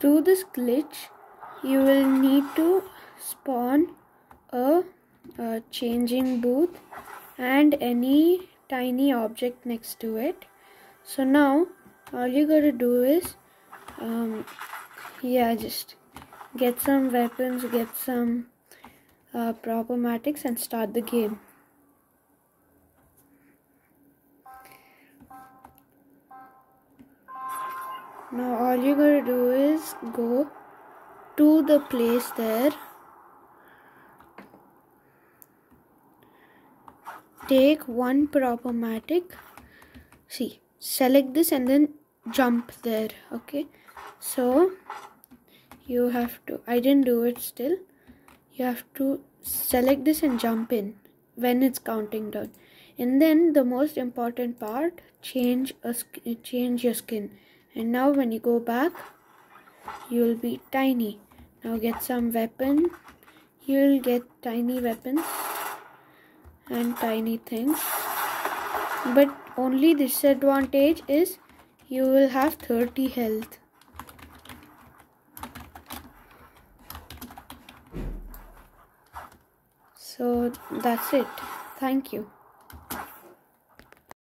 do this glitch you will need to spawn a, a changing booth and any tiny object next to it. So now all you gotta do is um, yeah just get some weapons get some uh, Prop-O-Matics and start the game now all you gotta do is go to the place there. Take one Prop-O-Matic. See select this and then jump there okay? So you have to I didn't do it still. You have to select this and jump in when it's counting down. And then the most important part change a change your skin and now when you go back you'll be tiny. Now get some weapon. You'll get tiny weapons and tiny things. But only disadvantage is you will have 30 health. So that's it. Thank you